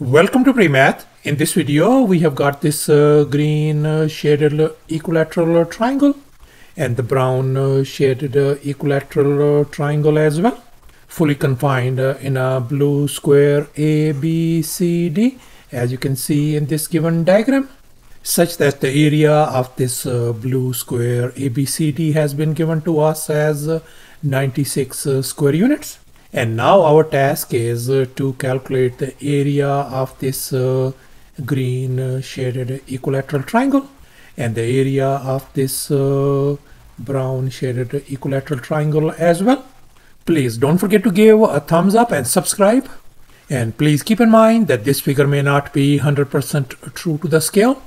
Welcome to PreMath. In this video, we have got this uh, green uh, shaded equilateral triangle and the brown uh, shaded uh, equilateral uh, triangle as well, fully confined uh, in a blue square A, B, C, D, as you can see in this given diagram, such that the area of this blue square ABCD has been given to us as 96 square units. And now our task is uh, to calculate the area of this uh, green uh, shaded equilateral triangle and the area of this uh, brown shaded equilateral triangle as well. Please don't forget to give a thumbs up and subscribe. And please keep in mind that this figure may not be 100% true to the scale.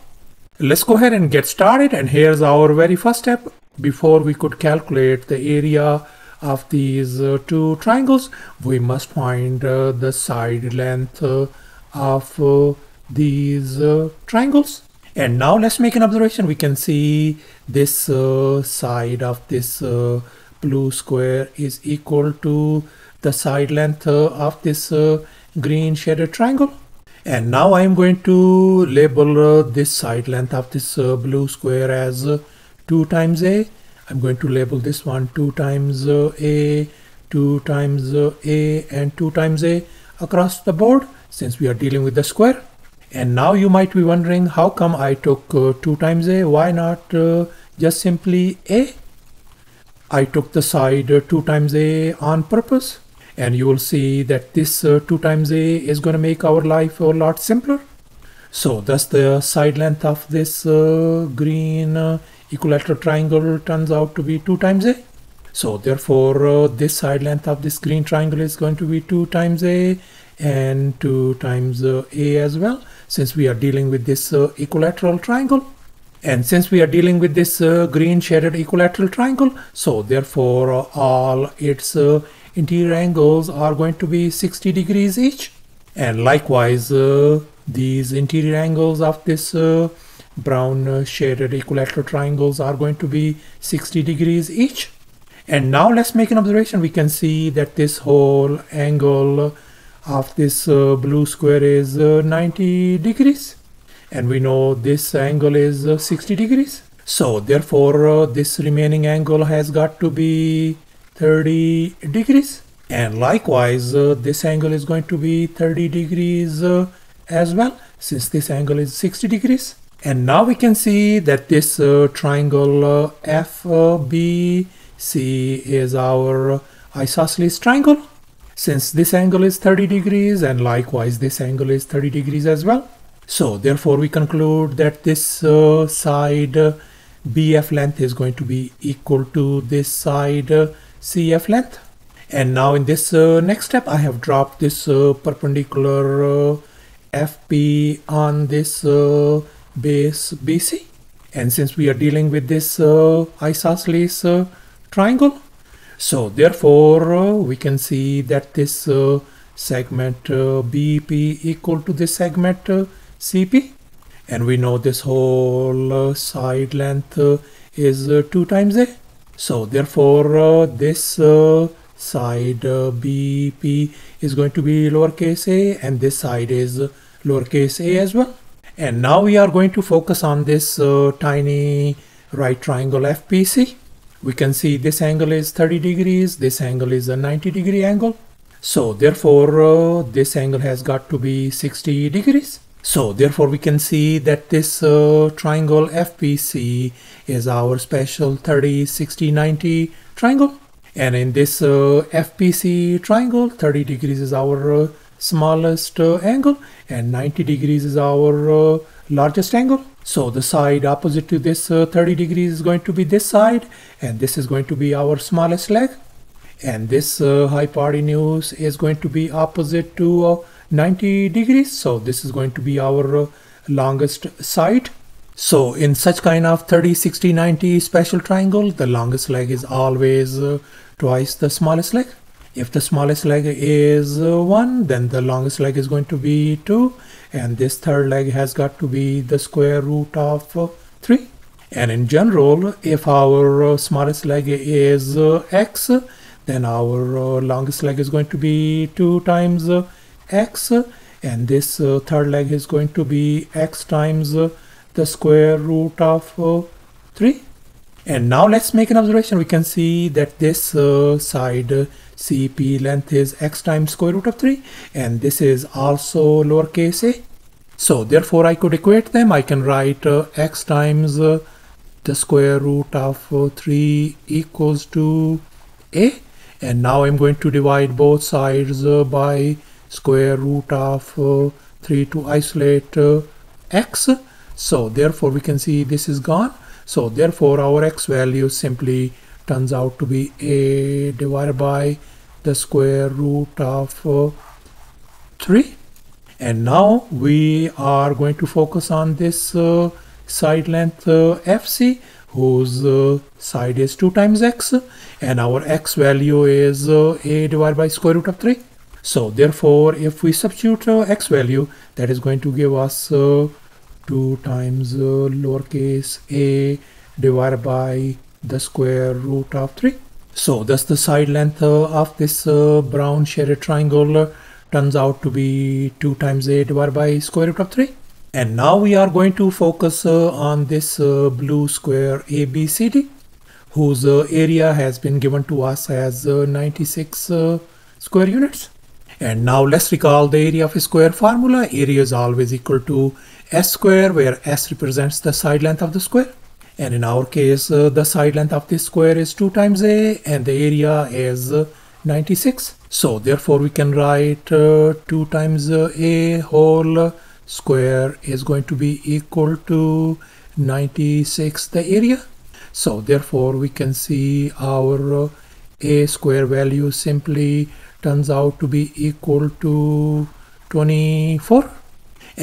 Let's go ahead and get started and here's our very first step. Before we could calculate the area of these uh, two triangles we must find uh, the side length uh, of uh, these uh, triangles. And now let's make an observation. We can see this uh, side of this blue square is equal to the side length of this green shaded triangle. And now I am going to label this side length of this blue square as 2 times a I'm going to label this one 2 times uh, A, 2 times uh, A and 2 times A across the board since we are dealing with the square. And now you might be wondering how come I took uh, 2 times A, why not uh, just simply A? I took the side uh, 2 times A on purpose and you will see that this uh, 2 times A is going to make our life a lot simpler. So thus the side length of this green equilateral triangle turns out to be 2 times a. So therefore uh, this side length of this green triangle is going to be 2 times a and 2 times uh, a as well since we are dealing with this uh, equilateral triangle. And since we are dealing with this uh, green shaded equilateral triangle, so therefore uh, all its uh, interior angles are going to be 60 degrees each. And likewise, these interior angles of this brown uh, shaded equilateral triangles are going to be 60 degrees each. And now let's make an observation. We can see that this whole angle of this uh, blue square is uh, 90 degrees. And we know this angle is uh, 60 degrees. So therefore uh, this remaining angle has got to be 30 degrees. And likewise uh, this angle is going to be 30 degrees as well since this angle is 60 degrees. And now we can see that this uh, triangle uh, FBC is our isosceles triangle. Since this angle is 30 degrees and likewise this angle is 30 degrees as well. So therefore we conclude that this uh, side uh, BF length is going to be equal to this side uh, CF length. And now in this uh, next step I have dropped this perpendicular FP on this base BC. And since we are dealing with this uh, isosceles uh, triangle, so therefore uh, we can see that this uh, segment uh, BP equal to this segment uh, CP. And we know this whole side length is 2 times A. So therefore this side BP is going to be lowercase a and this side is lowercase a as well. And now we are going to focus on this uh, tiny right triangle FPC. We can see this angle is 30 degrees, this angle is a 90 degree angle. So therefore uh, this angle has got to be 60 degrees. So therefore we can see that this uh, triangle FPC is our special 30, 60, 90 triangle. And in this uh, FBC triangle, 30 degrees is our uh, smallest uh, angle and 90 degrees is our uh, largest angle. So the side opposite to this uh, 30 degrees is going to be this side and this is going to be our smallest leg. And this uh, hypotenuse is going to be opposite to uh, 90 degrees. So this is going to be our uh, longest side. So in such kind of 30, 60, 90 special triangle, the longest leg is always twice the smallest leg. If the smallest leg is uh, 1, then the longest leg is going to be 2. And this third leg has got to be the square root of uh, 3. And in general, if our uh, smallest leg is x, then our longest leg is going to be 2 times x. and this third leg is going to be x times the square root of uh, 3 and now let's make an observation. We can see that this uh, side uh, CP length is x times square root of 3 and this is also lowercase a. So therefore I could equate them. I can write uh, x times the square root of 3 equals to a. And now I'm going to divide both sides by square root of uh, 3 to isolate uh, x. So therefore we can see this is gone so therefore our x value simply turns out to be a divided by the square root of uh, 3 and now we are going to focus on this uh, side length uh, fc whose uh, side is 2 times x and our x value is uh, a divided by square root of 3 so therefore if we substitute uh, x value that is going to give us uh, 2 times uh, lowercase a divided by the square root of 3 so thus the side length of this brown shaded triangle turns out to be 2 times a divided by square root of 3 and now we are going to focus uh, on this uh, blue square ABCD whose uh, area has been given to us as uh, 96 uh, square units. And now let's recall the area of a square formula. Area is always equal to S square where S represents the side length of the square. And in our case, uh, the side length of this square is 2 times A and the area is 96. So therefore we can write 2 times A whole square is going to be equal to 96 the area so therefore we can see our uh, a square value simply turns out to be equal to 24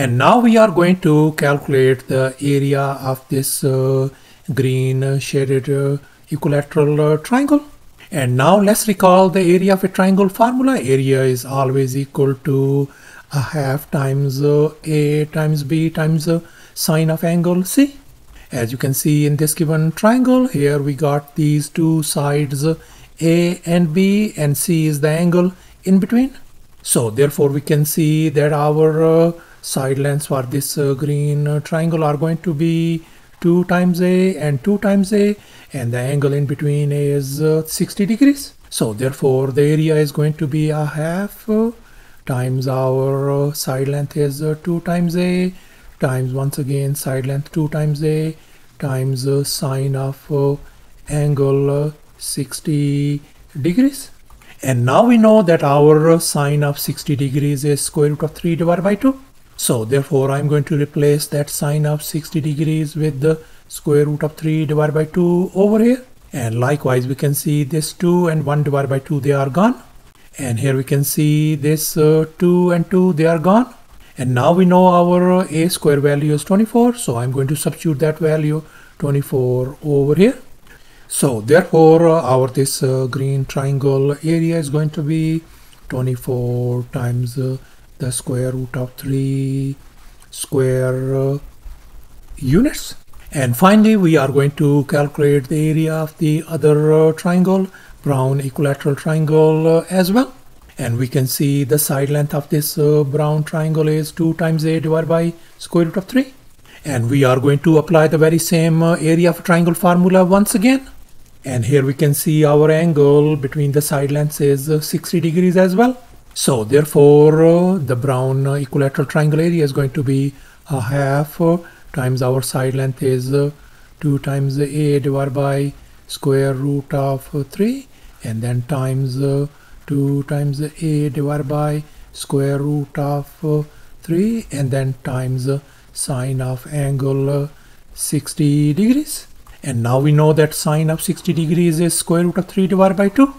and now we are going to calculate the area of this uh, green shaded uh, equilateral uh, triangle. And now let's recall the area of a triangle formula. Area is always equal to a half times uh, a times b times uh, sine of angle c. As you can see in this given triangle here we got these two sides a and b and c is the angle in between. So therefore we can see that our uh, side lengths for this uh, green uh, triangle are going to be 2 times a and 2 times a and the angle in between is uh, 60 degrees. So therefore the area is going to be a half times our side length is uh, 2 times a times once again side length 2 times a times uh, sine of uh, angle uh, 60 degrees. And now we know that our sine of 60 degrees is square root of 3 divided by 2 so therefore I'm going to replace that sine of 60 degrees with the square root of 3 divided by 2 over here. And likewise we can see this 2 and 1 divided by 2 they are gone. And here we can see this uh, 2 and 2 they are gone. And now we know our uh, a square value is 24 so I'm going to substitute that value 24 over here. So therefore uh, our this uh, green triangle area is going to be 24 times uh, the square root of 3 square uh, units. And finally we are going to calculate the area of the other triangle brown equilateral triangle uh, as well. And we can see the side length of this uh, brown triangle is 2 times a divided by square root of 3 and we are going to apply the very same uh, area of triangle formula once again. And here we can see our angle between the side lengths is uh, 60 degrees as well so therefore uh, the brown uh, equilateral triangle area is going to be a half times our side length is 2 times a divided by square root of 3 and then times uh, 2 times a divided by square root of uh, 3 and then times sine of angle uh, 60 degrees. And now we know that sine of 60 degrees is square root of 3 divided by 2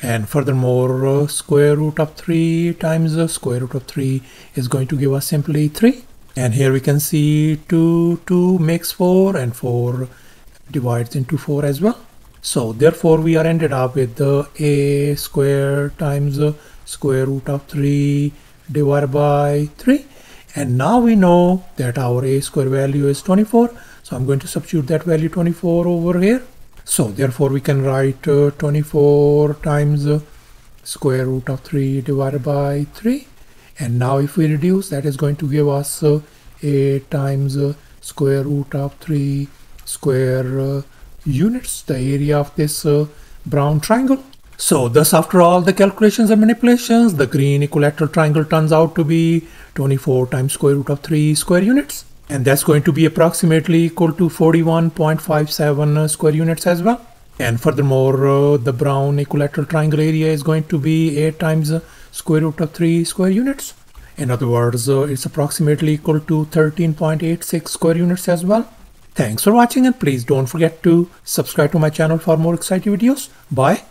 and furthermore uh, square root of 3 times the square root of 3 is going to give us simply 3 and here we can see 2 2 makes 4 and 4 divides into 4 as well. So therefore we are ended up with the a square times the square root of 3 divided by 3 and now we know that our a square value is 24 so I'm going to substitute that value 24 over here so therefore we can write uh, 24 times the square root of 3 divided by 3 And now if we reduce, that is going to give us uh, 8 times uh, square root of 3 square uh, units, the area of this uh, brown triangle. So thus after all the calculations and manipulations, the green equilateral triangle turns out to be 24 times square root of 3 square units. And that's going to be approximately equal to 41.57 uh, square units as well. And furthermore, uh, the brown equilateral triangle area is going to be 8 times uh, square root of 3 square units. In other words, uh, it's approximately equal to 13.86 square units as well. Thanks for watching and please don't forget to subscribe to my channel for more exciting videos. Bye.